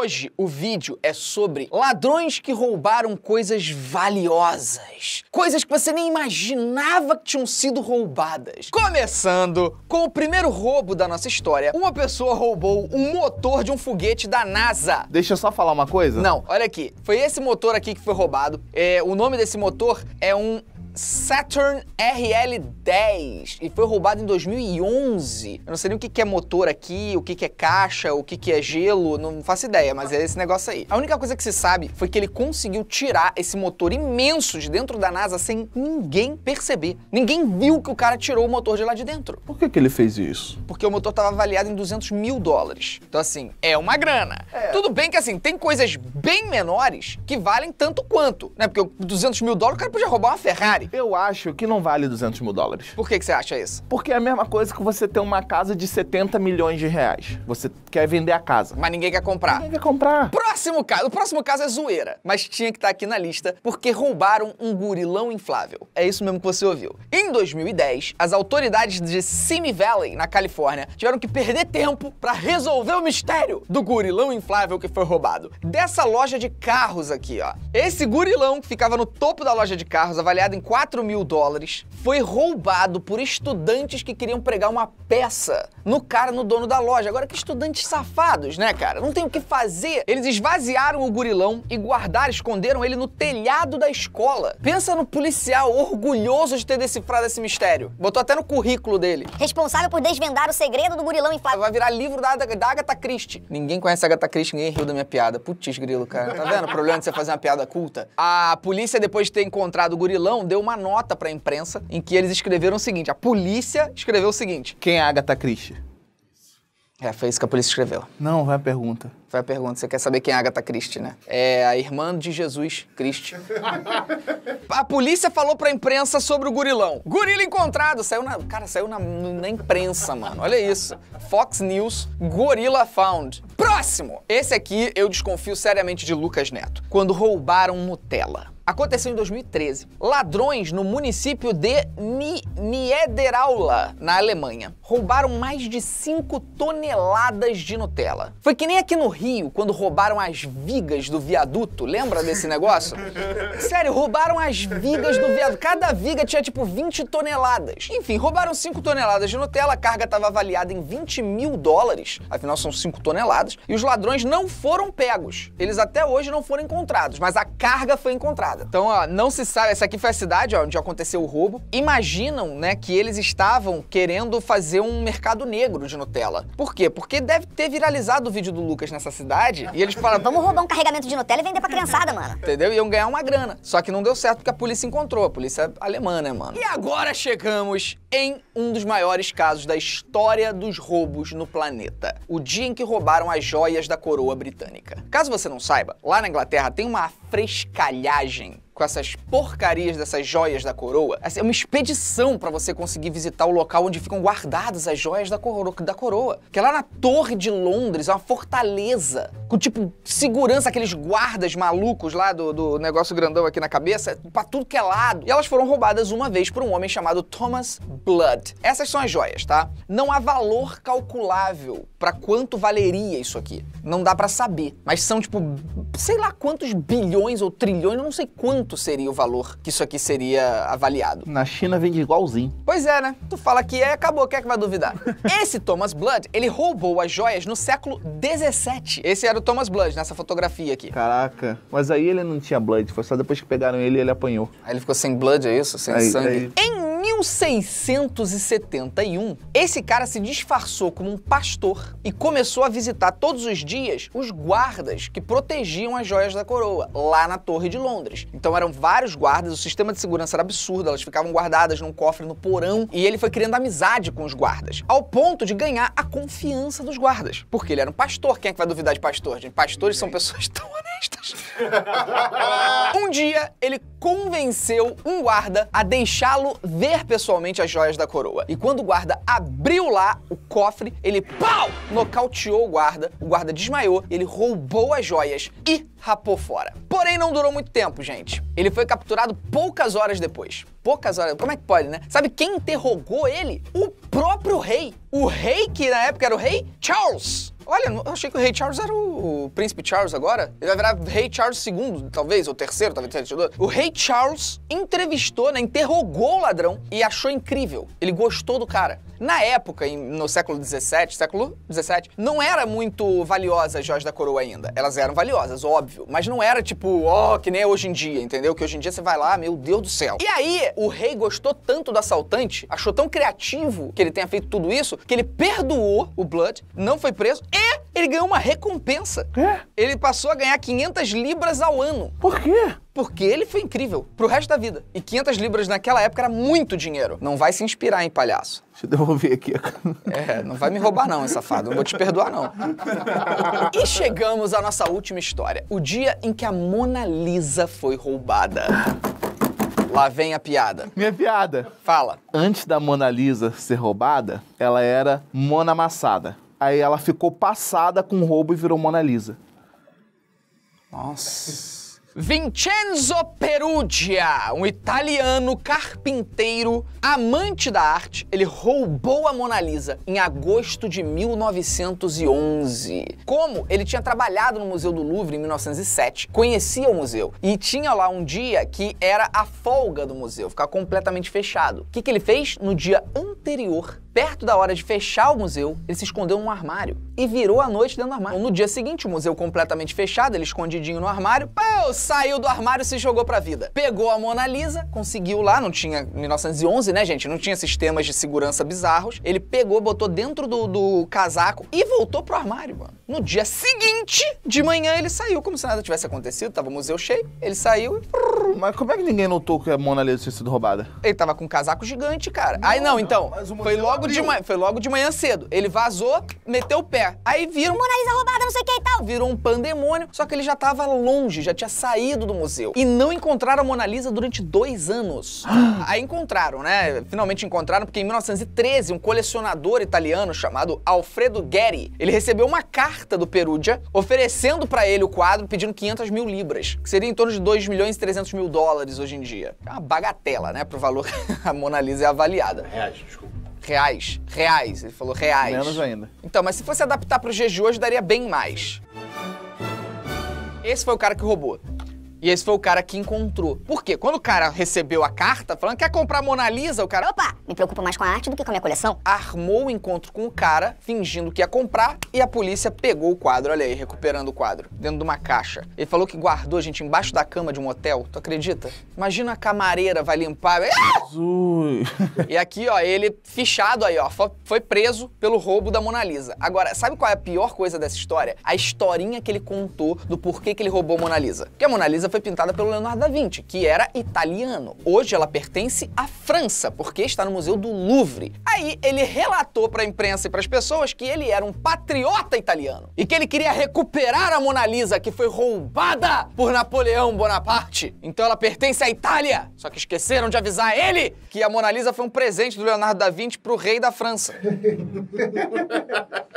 Hoje o vídeo é sobre ladrões que roubaram coisas valiosas. Coisas que você nem imaginava que tinham sido roubadas. Começando com o primeiro roubo da nossa história. Uma pessoa roubou um motor de um foguete da NASA. Deixa eu só falar uma coisa. Não, olha aqui. Foi esse motor aqui que foi roubado. É, o nome desse motor é um Saturn RL10 e foi roubado em 2011. Eu não sei nem o que é motor aqui, o que é caixa, o que é gelo, não faço ideia, mas é esse negócio aí. A única coisa que se sabe foi que ele conseguiu tirar esse motor imenso de dentro da NASA sem ninguém perceber. Ninguém viu que o cara tirou o motor de lá de dentro. Por que, que ele fez isso? Porque o motor estava avaliado em 200 mil dólares. Então, assim, é uma grana. É. Tudo bem que, assim, tem coisas bem menores que valem tanto quanto, né? Porque 200 mil dólares o cara podia roubar uma Ferrari. Eu acho que não vale 200 mil dólares. Por que, que você acha isso? Porque é a mesma coisa que você ter uma casa de 70 milhões de reais. Você quer vender a casa. Mas ninguém quer comprar. Ninguém quer comprar. Próximo caso. O próximo caso é zoeira. Mas tinha que estar tá aqui na lista porque roubaram um gurilão inflável. É isso mesmo que você ouviu. Em 2010, as autoridades de Simi Valley, na Califórnia, tiveram que perder tempo para resolver o mistério do gurilão inflável que foi roubado. Dessa loja de carros aqui, ó. Esse gurilão que ficava no topo da loja de carros, avaliado em 4 mil dólares, foi roubado por estudantes que queriam pregar uma peça no cara, no dono da loja. Agora, que estudantes safados, né, cara? Não tem o que fazer. Eles esvaziaram o gurilão e guardaram, esconderam ele no telhado da escola. Pensa no policial orgulhoso de ter decifrado esse mistério. Botou até no currículo dele. Responsável por desvendar o segredo do gurilão inflável. Vai virar livro da, da Agatha Christie. Ninguém conhece a Agatha Christie, ninguém riu da minha piada. Putz, grilo, cara. Tá vendo o problema de você fazer uma piada culta? A polícia, depois de ter encontrado o gurilão, deu uma nota pra imprensa em que eles escreveram o seguinte: a polícia escreveu o seguinte. Quem é a Agatha Christie? É, foi isso que a polícia escreveu. Não, vai a pergunta. Foi a pergunta. Você quer saber quem é a Agatha Christie, né? É a irmã de Jesus Christie. a polícia falou pra imprensa sobre o gurilão. Gorila encontrado. Saiu na... Cara, saiu na, na imprensa, mano. Olha isso. Fox News, gorila found. Próximo! Esse aqui eu desconfio seriamente de Lucas Neto. Quando roubaram Nutella. Aconteceu em 2013. Ladrões no município de Niederaula, na Alemanha, roubaram mais de 5 toneladas de Nutella. Foi que nem aqui no Rio, quando roubaram as vigas do viaduto. Lembra desse negócio? Sério, roubaram as vigas do viaduto. Cada viga tinha tipo 20 toneladas. Enfim, roubaram 5 toneladas de Nutella. A carga estava avaliada em 20 mil dólares. Afinal, são 5 toneladas. E os ladrões não foram pegos. Eles até hoje não foram encontrados, mas a carga foi encontrada. Então, ó, não se sabe. Essa aqui foi a cidade ó, onde aconteceu o roubo. Imaginam, né, que eles estavam querendo fazer um mercado negro de Nutella. Por quê? Porque deve ter viralizado o vídeo do Lucas nessa cidade e eles falaram: Vamos roubar um carregamento de Nutella e vender pra criançada, mano. Entendeu? Iam ganhar uma grana. Só que não deu certo porque a polícia encontrou. A polícia alemã, né, mano? E agora chegamos em um dos maiores casos da história dos roubos no planeta. O dia em que roubaram as joias da coroa britânica. Caso você não saiba, lá na Inglaterra tem uma frescalhagem com essas porcarias dessas joias da coroa. Essa é uma expedição para você conseguir visitar o local onde ficam guardadas as joias da coroa, da coroa. Que é lá na Torre de Londres, é uma fortaleza. Com tipo segurança, aqueles guardas malucos lá do, do negócio grandão aqui na cabeça, pra tudo que é lado. E elas foram roubadas uma vez por um homem chamado Thomas Blood. Essas são as joias, tá? Não há valor calculável para quanto valeria isso aqui. Não dá para saber. Mas são tipo, sei lá quantos bilhões ou trilhões, não sei quanto quanto seria o valor que isso aqui seria avaliado. Na China vende igualzinho. Pois é, né? Tu fala que é, acabou, quem é que vai duvidar? Esse Thomas Blood, ele roubou as joias no século 17. Esse era o Thomas Blood, nessa fotografia aqui. Caraca, mas aí ele não tinha Blood, foi só depois que pegaram ele e ele apanhou. Aí ele ficou sem Blood, é isso? Sem Aí- sangue? aí- Em 1671, esse cara se disfarçou como um pastor e começou a visitar todos os dias os guardas que protegiam as joias da coroa, lá na Torre de Londres. Então eram vários guardas, o sistema de segurança era absurdo, elas ficavam guardadas num cofre no porão e ele foi criando amizade com os guardas, ao ponto de ganhar a confiança dos guardas. Porque ele era um pastor, quem é que vai duvidar de pastor, gente? Pastores são pessoas tão Um dia, ele convenceu um guarda a deixá-lo ver pessoalmente as joias da coroa. E quando o guarda abriu lá o cofre, ele pau! Nocauteou o guarda, o guarda desmaiou, ele roubou as joias e rapou fora. Porém, não durou muito tempo, gente. Ele foi capturado poucas horas depois. Poucas horas. Como é que pode, né? Sabe quem interrogou ele? O próprio rei. O rei que na época era o rei Charles. Olha, eu achei que o rei Charles era o, príncipe Charles agora. Ele vai virar rei Charles II, talvez, ou terceiro, talvez. terceiro. O rei Charles entrevistou, né, interrogou o ladrão e achou incrível. Ele gostou do cara. Na época, no século XVII, século XVII, não era muito valiosa as joias da coroa ainda. Elas eram valiosas, óbvio. Mas não era tipo, ó, que nem é hoje em dia, entendeu? Que hoje em dia você vai lá, meu Deus do céu. E aí, o rei gostou tanto do assaltante, achou tão criativo que ele tenha feito tudo isso, que ele perdoou o Blood, não foi preso e ele ganhou uma recompensa. É? Ele passou a ganhar 500 libras ao ano. Por quê? Porque ele foi incrível pro resto da vida. E 500 libras naquela época era muito dinheiro. Não vai se inspirar em palhaço. Deixa eu devolver aqui. É, não vai me roubar não, hein, safado. Não vou te perdoar, não. E chegamos à nossa última história. O dia em que a Mona Lisa foi roubada. Lá vem a piada. Minha piada. Fala. Antes da Mona Lisa ser roubada, ela era Mona Amassada. Aí ela ficou passada com o roubo e virou Mona Lisa. Nossa. Vincenzo Perugia, um italiano carpinteiro, amante da arte, ele roubou a Mona Lisa em agosto de 1911. Como ele tinha trabalhado no Museu do Louvre em 1907, conhecia o museu e tinha lá um dia que era a folga do museu, ficar completamente fechado. O que, que ele fez? No dia anterior, perto da hora de fechar o museu, ele se escondeu num armário e virou a noite dentro do armário. No dia seguinte, o museu completamente fechado, ele escondidinho no armário, pô, saiu do armário e se jogou pra vida. Pegou a Mona Lisa, conseguiu lá, não tinha 1911, né, gente? Não tinha sistemas de segurança bizarros. Ele pegou, botou dentro do, do casaco e voltou pro armário, mano. No dia seguinte, de manhã, ele saiu como se nada tivesse acontecido, tava o museu cheio, ele saiu e Mas como é que ninguém notou que a Mona Lisa tinha sido roubada? ele tava com um casaco gigante, cara. Aí não, então. Foi logo, de manhã, foi logo de manhã cedo. Ele vazou, meteu o pé. Aí viram. Mona Lisa roubada, não sei o que e tal. Virou um pandemônio, só que ele já tava longe, já tinha saído do museu. E não encontraram a Mona Lisa durante dois anos. Aí encontraram, né? Finalmente encontraram, porque em 1913, um colecionador italiano chamado Alfredo Gheri, ele recebeu uma carta do Perugia oferecendo pra ele o quadro, pedindo 500 mil libras, que seria em torno de 2 milhões e 300 mil dólares hoje em dia. É uma bagatela, né? Pro valor que a Mona Lisa é avaliada. Reais, desculpa. Reais. Reais. Ele falou reais. Menos ainda. Então, mas se fosse adaptar para os dias de hoje, daria bem mais. Esse foi o cara que roubou. E esse foi o cara que encontrou. Por quê? Quando o cara recebeu a carta falando que quer comprar Mona Lisa, o cara Opa, me preocupo mais com a arte do que com a minha coleção. armou o encontro com o cara, fingindo que ia comprar, e a polícia pegou o quadro, olha aí, recuperando o quadro, dentro de uma caixa. Ele falou que guardou, gente, embaixo da cama de um hotel. Tu acredita? Imagina a camareira vai limpar. Ah! Jesus. E aqui, ó, ele fichado aí, ó, fo- foi preso pelo roubo da Mona Lisa. Agora, sabe qual é a pior coisa dessa história? A historinha que ele contou do porquê que ele roubou a Mona Lisa. Porque a Mona Lisa foi pintada pelo Leonardo da Vinci, que era italiano. Hoje ela pertence à França, porque está no Museu do Louvre. Aí ele relatou pra imprensa e pras pessoas que ele era um patriota italiano e que ele queria recuperar a Mona Lisa que foi roubada por Napoleão Bonaparte. Então ela pertence à Itália. Só que esqueceram de avisar ele que a Mona Lisa foi um presente do Leonardo da Vinci pro rei da França.